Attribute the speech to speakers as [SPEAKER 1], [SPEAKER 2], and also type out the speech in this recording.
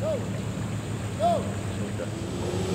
[SPEAKER 1] Go! Go!